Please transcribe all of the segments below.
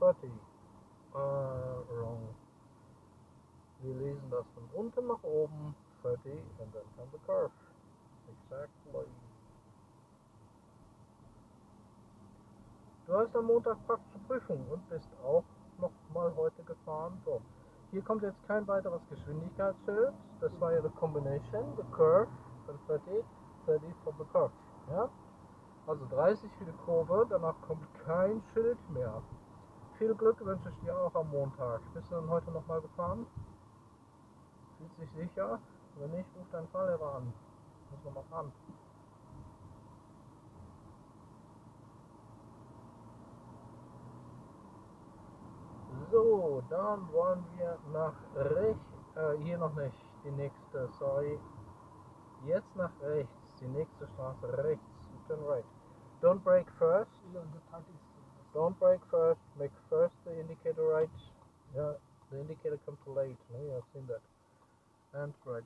30. Uh, wrong. Wir lesen das von unten nach oben. 30 and then come the curve. Exactly. Du hast am Montag praktische Prüfung und bist auch noch mal heute gefahren. So. Hier kommt jetzt kein weiteres Geschwindigkeitsschild. Das war ja die Combination, the curve von 30, 30 for the curve. Ja? Also 30 für die Kurve, danach kommt kein Schild mehr. Viel Glück wünsche ich dir auch am Montag. Bist du dann heute nochmal gefahren? Fühlt sich sicher? Wenn nicht, ruf deinen Fahrlehrer an. Muss noch mal ran. So, dann wollen wir nach rechts, äh, hier noch nicht, die nächste, sorry. Jetzt nach rechts, die nächste Straße rechts, turn right. Don't brake first. Don't brake first, make first the indicator right. Yeah, the indicator come too late, no, I've seen that. And right.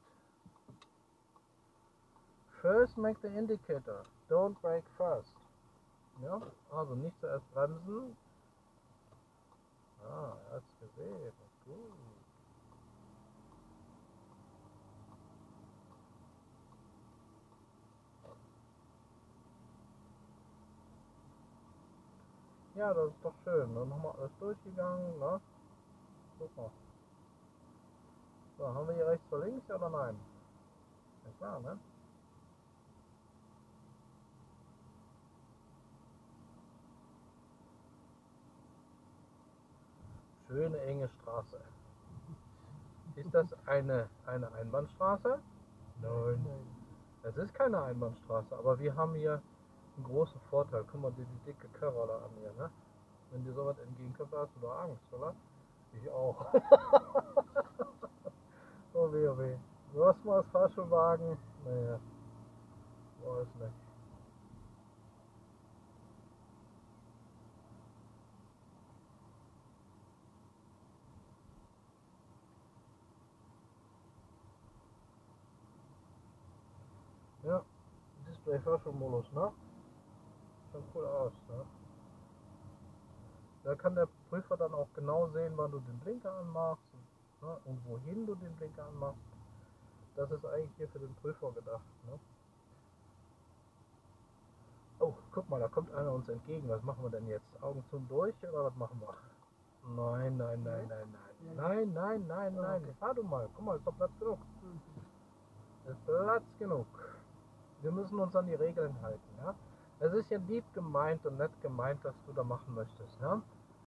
First make the indicator, don't brake first. Ja, also nicht zuerst bremsen, Ah, er hat's gesehen. Gut. Ja, das ist doch schön. Dann haben wir alles durchgegangen, ne? Super. So, haben wir hier rechts vor links, ja oder nein? Ja klar, ne? schöne enge Straße. Ist das eine, eine Einbahnstraße? Nein. Es ist keine Einbahnstraße, aber wir haben hier einen großen Vorteil. Guck mal dir die dicke da an hier, ne? Wenn dir sowas entgegenkommt, hast du doch Angst, oder? Ich auch. oh weh, oh weh. Du hast mal das Fahrschulwagen? Naja. Weiß nicht. Ja, Display Fahrschulmodus, ne? Sieht cool aus, ne? Da kann der Prüfer dann auch genau sehen, wann du den Blinker anmachst ne? und wohin du den Blinker anmachst. Das ist eigentlich hier für den Prüfer gedacht. Ne? Oh, guck mal, da kommt einer uns entgegen. Was machen wir denn jetzt? Augen zu und durch oder was machen wir? Nein, nein, nein, nein, nein. Nein, nein, nein, nein. Fahr du mal. Guck mal, ist doch Platz genug. Ist Platz genug. Wir müssen uns an die Regeln halten. Ja? Es ist ja lieb gemeint und nett gemeint, was du da machen möchtest. Ja?